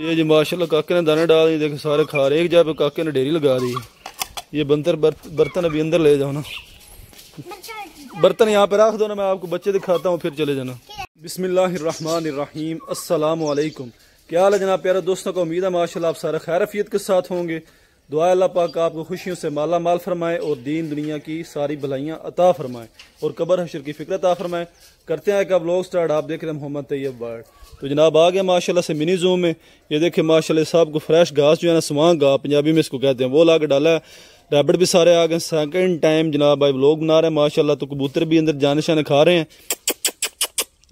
ये जी माशाल्लाह काके ने दाने डाल दिए देखो सारे खा रहे एक जगह पे काके ने डेरी लगा दी ये बंतर बर्त, बर्तन अभी अंदर ले जाओ ना बर्तन यहाँ पे रख दो ना मैं आपको बच्चे दिखाता हूँ फिर चले जाना अस्सलाम वालेकुम क्या हाल है जनाब प्यारे दोस्तों को उम्मीद है माशाल्लाह आप सारे खैरफियत के साथ होंगे दुआ अल्लाह पाक आपको खुशियों से माला माल फरमाए और दीन दुनिया की सारी भलाइयाँ अता फरमाए और कबर हशर की फ़िक्र अता फरमाए करते हैं कि अब लोग स्टार्ट आप देख रहे हैं मोहम्मद तैयब बर्ड तो जनाब आ गया माशाल्लाह से मिनी जूम में। ये देखे माशाल्लाह साहब को फ्रेश घास जो है ना सवांग घास पंजाबी में इसको कहते हैं। वो ला के डाला है। रैबिट भी सारे आ गए। सेकंड टाइम जनाब भाई लोग बना रहे हैं, माशाल्लाह तो कबूतर भी अंदर जाने शाने खा रहे हैं।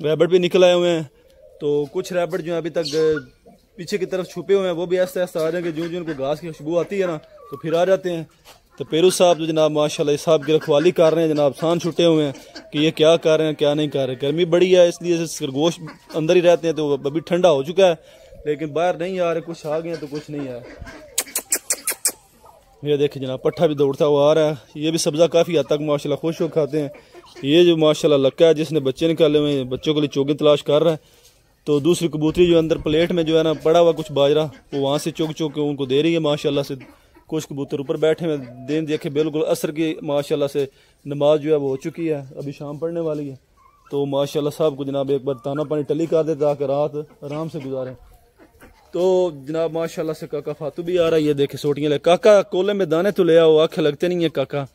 रैबिट भी निकल आए हुए हैं। तो कुछ रैबिट जो है अभी तक, पीछे की तरफ़ छुपे हुए हैं, वो भी ऐसा ऐसा आ जाएँगे जो जो उनको घास की खुशबू आती है ना तो फिर आ जाते हैं। तो पेरू साहब जो जनाब, माशाल्लाह साहब की रखवाली कर रहे हैं, जनाब, सान छुटे हुए हैं कि ये क्या कर रहे हैं, क्या नहीं कर रहे गर्मी बड़ी है, इसलिए खरगोश अंदर ही रहते हैं तो अभी ठंडा हो चुका है, लेकिन बाहर नहीं आ रहे, कुछ आ गए तो कुछ नहीं आया ये देखिए जनाब, पट्ठा भी दौड़ता हुआ आ रहा है। ये भी सब्ज़ा काफ़ी हद तक, माशाल्लाह, खुश हो खाते हैं। ये जो माशाल्लाह, लक्का है, जिसने बच्चे निकाले हुए हैं, बच्चों के लिए चोगे तलाश कर रहा है। तो दूसरी कबूतरी जो अंदर प्लेट में जो है ना, पड़ा हुआ कुछ बाजरा, वो वहाँ से चौक चौक के उनको दे रही है, माशाल्लाह से। कुछ कबूतर ऊपर बैठे हुए दिन देखे बिल्कुल असर की, माशाल्लाह से नमाज़ जो है वो हो चुकी है। अभी शाम पढ़ने वाली है। तो माशाल्लाह साहब को जनाब एक बार ताना पानी टली कर दे ताकि रात आराम से गुजारें। तो जनाब माशाल्लाह से काका फातू भी आ रहा है। ये देखे सोटियाँ ले। काका, कोले में दाने तो ले आओ, आँखें लगते नहीं है काका।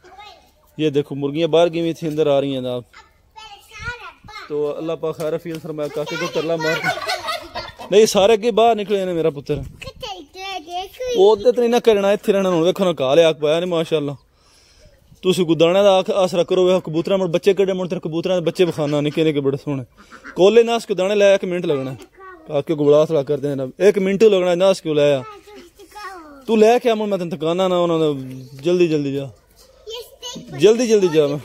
ये देखो मुर्गियाँ बाहर गई हुई थी, अंदर आ रही हैं जनाब। तो अल्लाह पाक खैर फील फरमाया काके को तरला मार। नहीं, सारे के बाहर निकले ने मेरा पुत्र। ਉਹਦੇ ਤੇ ਨਾ ਕਰਨਾ ਇੱਥੇ ਰਹਿਣਾ ਹੁਣ ਵੇਖੋ ਨਾ ਕਾਲੇ ਆਖ ਪਾਇਆ ਨੇ ਮਾਸ਼ਾਅੱਲਾ ਤੁਸੀਂ ਗੁਦਾਣਾ ਦਾ ਆਸਰਾ ਕਰੋ ਵੇ ਕਬੂਤਰਾਂ ਮੜ ਬੱਚੇ ਕੱਢੇ ਮੁੜ ਤੇ ਕਬੂਤਰਾਂ ਦੇ ਬੱਚੇ ਬਖਾਨਾ ਨਿੱਕੇ ਨਿੱਕੇ ਬੜੇ ਸੋਹਣੇ ਕੋਲੇ ਨਾਸ ਕੋ ਦਾਣੇ ਲੈ 1 ਮਿੰਟ ਲੱਗਣਾ ਕਾਕੇ ਕੋ ਬੜਾ ਸਲਾ ਕਰਦੇ ਨੇ 1 ਮਿੰਟ ਲੱਗਣਾ ਨਾਸ ਕਿਉਂ ਲੈ ਆ ਤੂੰ ਲੈ ਕੇ ਆ ਮੈਂ ਤੈਨੂੰ ਥਕਾਨਾ ਨਾ ਉਹਨਾਂ ਦਾ ਜਲਦੀ ਜਲਦੀ ਜਾ जल्दी जल्दी जा मैं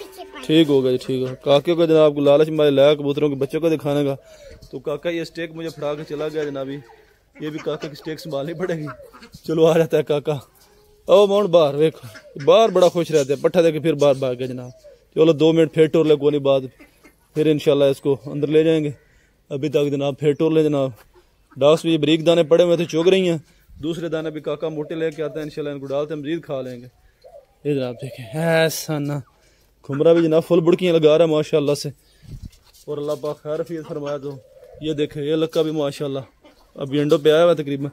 ठीक होगा जी ठीक है काके को जनाब को लालच में लाया कबूतरों के बच्चों को दिखाने का तो काका ये स्टेक मुझे फड़ा के चला गया जनाबी ये भी काका की स्टेक संभालनी पड़ेगी। चलो आ जाता है काका। ओ माउंट बाहर देखो। बाहर बड़ा खुश रहते हैं। पट्ठा देके फिर बाहर भाग गया जनाब। चलो दो मिनट फिर टोर ले कोई बाद फिर इनशाला इसको अंदर ले जाएँगे। अभी तक जनाब फिर टोर ले जनाब। डाक्स भी बरीक दाने पड़े हुए थे चुग रही हैं। दूसरे दाने भी काका मोटे लेके आते हैं इनशाला इनको डालते हैं, मजीद खा लेंगे। ये जनाब देखें ऐसा ना। खुमरा भी जनाब फुल बुड़कियाँ लगा रहा है, माशाल्लाह से। और अल्लाह पाक खैर फ़ीस फरमाया तो। ये देखे, ये लक्का भी, माशाल्लाह। अभी अंडों पे आया हुआ तकरीबन।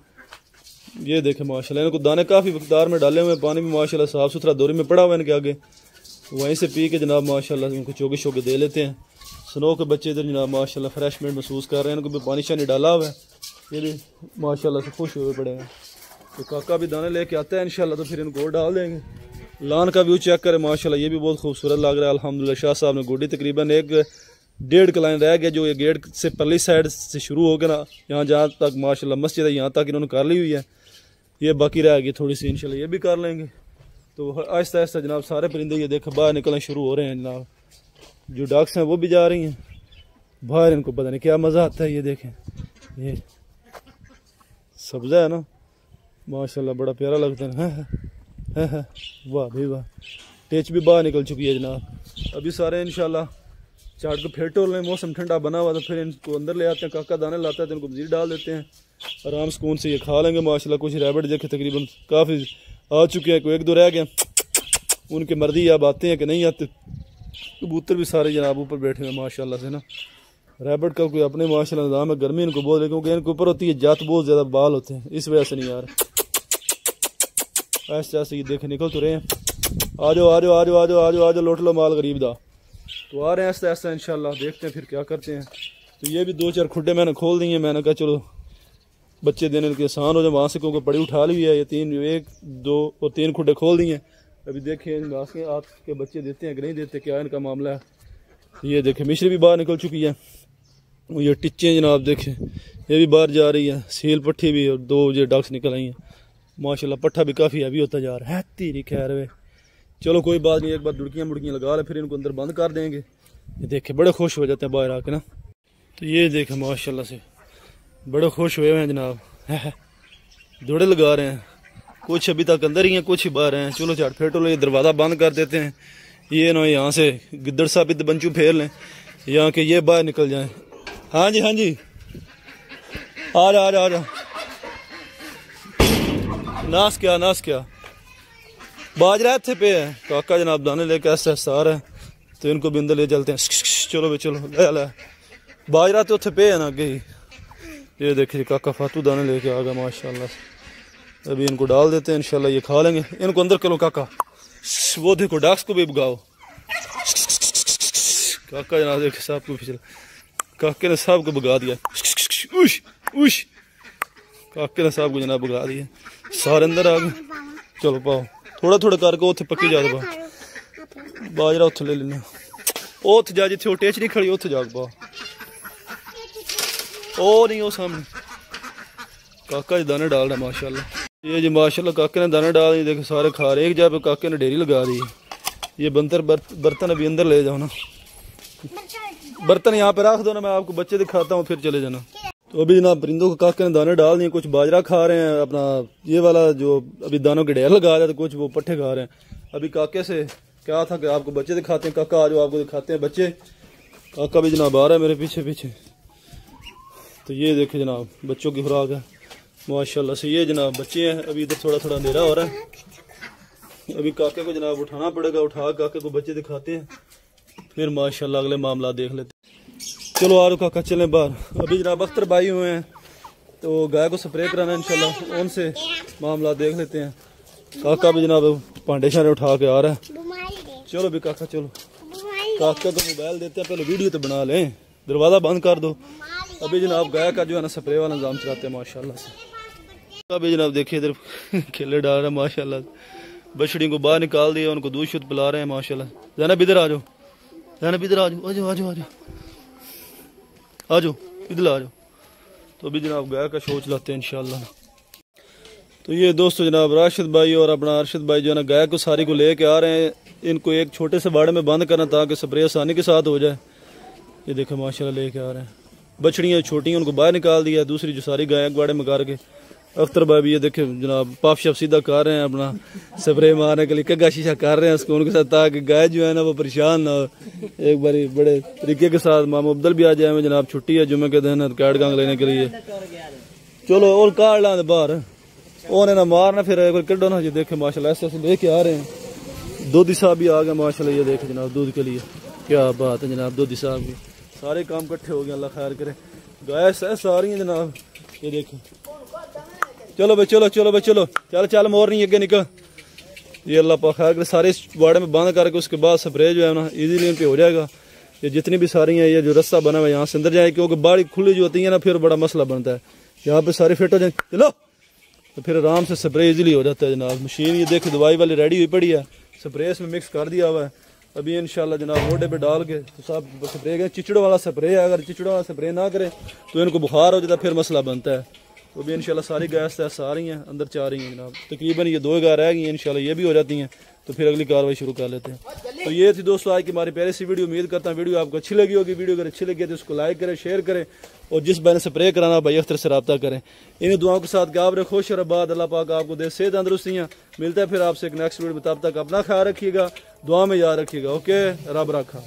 ये देखे, माशाल्लाह, इनको दाने काफ़ी मकदार में डाले हुए हैं, पानी भी माशाल्लाह साफ़ सुथरा दोरी में पड़ा हुआ है इनके आगे। वहीं से पी के जनाब, माशाल्लाह, इनको चौके शोके दे लेते हैं। स्नो के बच्चे इधर जनाब, माशाल्लाह फ्रेशमेंट महसूस कर रहे हैं, इनको भी पानी शानी डाला हुआ है। ये भी, माशाल्लाह से खुश हुए पड़े हैं। तो काका भी दाने लेके आता है, इंशाल्लाह तो फिर इनको और डाल देंगे। लान का व्यू चेक करें, माशाल्लाह, ये भी बहुत खूबसूरत लग रहा है, अल्हम्दुलिल्लाह, शाह साहब ने गोडी तकरीबन एक डेढ़ कलाइन रह गया जो ये गेट से परली साइड से शुरू हो गया ना, यहाँ जहाँ तक माशाल्लाह मस्जिद है, यहाँ तक इन्होंने कर ली हुई है। ये बाकी रह गई थोड़ी सी इनशाला ये भी कर लेंगे। तो आहिस्ता आहिस्ता जनाब सारे परिंदे, ये देखे, बाहर निकलना शुरू हो रहे हैं जनाब। जो डॉग्स हैं वो भी जा रही हैं। बाहर इनको पता नहीं क्या मज़ा आता है, ये देखें। ये सब्ज़ा है ना, माशाल्लाह बड़ा प्यारा लगता है, वाह भाई वाह। टेच भी बाहर निकल चुकी है जनाब। अभी सारे इंशाल्लाह चाट को फिर टोल लें, मौसम ठंडा बना हुआ तो फिर इनको अंदर ले आते हैं, काका दाने लाता है तो इनको मजीद डाल देते हैं। आराम सुकून से ये खा लेंगे, माशाल्लाह, कुछ रैबिट देखे तकरीबन काफ़ी आ चुके हैं, कोई एक दो रह गए उनकी मर्ज़ी अब आते हैं कि नहीं आते? कबूतर भी सारे जनाब ऊपर बैठे हुए हैं, माशाल्लाह से ना। रैबिट का कोई अपने माशाल्लाह निज़ाम है, गर्मी इनको बहुत क्योंकि इनके ऊपर होती है जात, बहुत ज़्यादा बाल होते हैं, इस वजह से नहीं यार। ऐसे ऐसे ये देखे निकल तो रहे हैं। आ जाओ आ जाओ आ जाओ आ जाओ आ जाओ, लौट लो माल गरीब दा। तो आ रहे हैं ऐसा ऐसा इनशाला देखते हैं फिर क्या करते हैं। तो ये भी दो चार खुडे मैंने खोल दिए मैंने कहा, चलो, बच्चे देने के आसान हो जाए। वहाँ से क्योंकि बड़ी उठा ली है, ये तीन, एक, दो और तीन खुडे खोल दिए अभी देखिए घास आपके बच्चे देते हैं कि नहीं देते, क्या इनका मामला है। ये देखें, मिश्री भी बाहर निकल चुकी है। ये टिच्चे जनाब, देखें। ये भी बाहर जा रही है, सील पट्टी भी और दो ये डक्स निकल आई हैं। माशाल्लाह पट्ठा भी काफ़ी हैवी होता जा रहा है। तेरी खैर वे। चलो कोई बात नहीं, एक बार दुड़कियाँ मुड़कियाँ लगा ले, फिर इनको अंदर बंद कर देंगे। ये देखे, बड़े खुश हो जाते हैं बाहर आके ना। तो ये देखे, माशाल्लाह से, बड़े खुश हुए हैं जनाब। दौड़े लगा रहे हैं। कुछ अभी तक अंदर ही हैं, कुछ ही बाहर हैं। चलो चाट फेटो ये दरवाज़ा बंद कर देते हैं। ये ना, यहाँ से गिद्दड़ साबित बंचू फेर लें। यहाँ के ये बाहर निकल जाएँ। हाँ जी हाँ जी। आ जा आ जा आ जा। नास क्या नास क्या। बाजरा थे पे। है काका जनाब दाने लेके ऐसा आ है तो इनको भी अंदर ले चलते हैं। चलो भाई, चलो। ले ले। बाजरा तो उथे पे है ना आगे ही। ये देखिए, काका फातू दाने लेके आ गया माशाल्लाह। अभी इनको डाल देते हैं, इंशाल्लाह ये खा लेंगे। इनको अंदर करो, काका। वो देखो, डाक्स को भी भगाओ काका जनाब देखे साहब को पिछले काके ने साहब को भगा दिया। उश उश। काके ने साहब को जनाब भगा दिया। सारे अंदर आ गए। चलो, पाओ। थोड़ा थोड़ा करके उत्थे पक्की जा पा बाजरा उत्थे ले लेने ਉਹ ਉੱਥੇ ਜਾ ਜਿੱਥੇ ਉਹ ਟੇਚਰੀ ਖੜੀ ਉੱਥੇ ਜਾ ਪਾ ਉਹ नहीं वो सामने काका जी दाने डाल रहा माशाल्लाह ये जी माशाल्लाह काके ने दाने डाल दिए देखो सारे खा रहे एक जगह पे काके ने डेरी लगा दी ये बंतर बर्तन अभी अंदर ले जाओ ना बर्तन यहाँ पे रख दो ना मैं आपको बच्चे दिखाता हूँ फिर चले जाना तो अभी जनाब परिंदों को काके ने दाने डाल दिए, कुछ बाजरा खा रहे हैं, अपना ये वाला जो अभी दानों के ढेर लगा रहे थे, कुछ वो पट्टे खा रहे हैं। अभी काके से क्या था कि आपको बच्चे दिखाते हैं, काका आज आपको दिखाते हैं बच्चे। काका भी जनाब आ रहा है मेरे पीछे पीछे। तो ये देखे जनाब, बच्चों की खुराक है। माशाल्लाह से ये जनाब बच्चे हैं, अभी इधर थोड़ा थोड़ा अंधेरा हो रहा है। अभी काके को जनाब उठाना पड़ेगा, उठा काके को बच्चे दिखाते हैं। फिर माशाल्लाह अगले मामला देख लेते चलो आ रो काका, चलें बाहर। अभी जनाब अख्तर भाई हुए हैं तो गाय को स्प्रे कराना इंशाल्लाह, उनसे मामला देख लेते हैं। काका भी जनाब पांडे शारे उठा के आ रहा है। चलो भी काका, चलो। काका को मोबाइल देते हैं, पहले वीडियो तो बना लें। दरवाज़ा बंद कर दो। अभी जनाब गाय का जो है ना स्प्रे वाला निज़ाम चलाते हैं, माशाल्लाह से। अभी जनाब देखिए इधर खेले डाल रहे हैं, माशाल्लाह बछड़ी को बाहर निकाल दिया, उनको दूध शुद्ध पिला रहे हैं, माशाल्लाह। जैनब इधर आ जाओ। जैनब इधर आ जाओ आ जाओ आ जाओ आ जाओ। आ जाओ इधर आ जाओ तो अभी जनाब गाय का शो चलाते हैं इनशाला तो ये दोस्तों जनाब राशिद भाई और अपना अरशद भाई जो है ना गाय को सारी को लेके आ रहे हैं। इनको एक छोटे से बाड़े में बंद करना ताकि स्प्रे आसानी के साथ हो जाए। ये देखो माशाल्लाह लेके आ रहे हैं। बछड़ियाँ छोटी हैं, उनको बाहर निकाल दिया, दूसरी जो सारी गाय बाड़े में कर के। अख्तर भाई ये देखे, जनाब, पाप शप सीधा कर रहे हैं अपना। स्प्रे मारने के लिए कग्गा शीशा कर रहे हैं उसको उनके साथ ताकि गाय जो है ना, वो परेशान ना हो। एक बार बड़े तरीके के साथ मामा अब्दुल भी आ जाए जनाब छुट्टी है जुम्मे के दिन कैड गांग लेने के लिए। चलो, और काट ला बाहर। उन्हें ना मारना, फिर कड्डो ना, ये देखे, माशाल्लाह, ऐसे ऐसे लेके आ रहे हैं। दूधी साहब भी आ गए, माशाल्लाह, ये देखे जनाब, दूध के लिए। क्या बात है जनाब, दूधी साहब भी। सारे काम इकट्ठे हो गए, अल्लाह खैर करे। गाय सारी हैं जनाब, ये देखो। चलो भाई, चलो चलो भाई, चलो। चल चल, मोर नहीं अगे निकल। ये अल्लाह पा खैर सारे वाड़े में बंद करके उसके बाद स्प्रे जो है ना इजीली उन पे हो जाएगा। ये जितनी भी सारी हैं, ये जो रास्ता बना हुआ है, यहाँ से अंदर जाए, क्योंकि बाड़ी खुली जो होती है ना, फिर बड़ा मसला बनता है। यहाँ पे सारे फिट हो जाए। चलो। तो फिर आराम से स्प्रे इजीली हो जाता है, जनाब। मशीन ये देखो, दवाई वाली रेडी हुई पड़ी है। स्प्रे इसमें मिक्स कर दिया हुआ है। अभी इंशाल्लाह जनाब मोटे पे डाल के तो सब स्प्रे करें। चिचड़ों वाला स्प्रे है, अगर चिचड़ों वाला स्प्रे ना करे तो इनको बुखार हो जाता फिर मसला बनता है। तो भी इंशाल्लाह सारी गैस तैस आ रही हैं, अंदर चाह रही हैं जनाब। तकरीबन ये दो गाय रह गई इंशाल्लाह ये भी हो जाती हैं तो फिर अगली कार्रवाई शुरू कर लेते हैं। तो ये थी दोस्तों, आज की हमारी पहले सी वीडियो, उम्मीद करता हूँ वीडियो आपको अच्छी लगी होगी। वीडियो अगर अच्छी लगी है तो उसको लाइक करें शेयर करें, और जिस बहन स्प्रे कराना भाई अख्तर से रब्ता करें। इन दुआओं के साथ गाब रहे, खुश और आबाद। अल्लाह पाक आपको दे सेहत तंदरुस्तियाँ मिलता है फिर आपसे एक नेक्स्ट वीडियो में। तब तक अपना ख्याल रखिएगा दुआ में याद रखिएगा ओके रब रखा।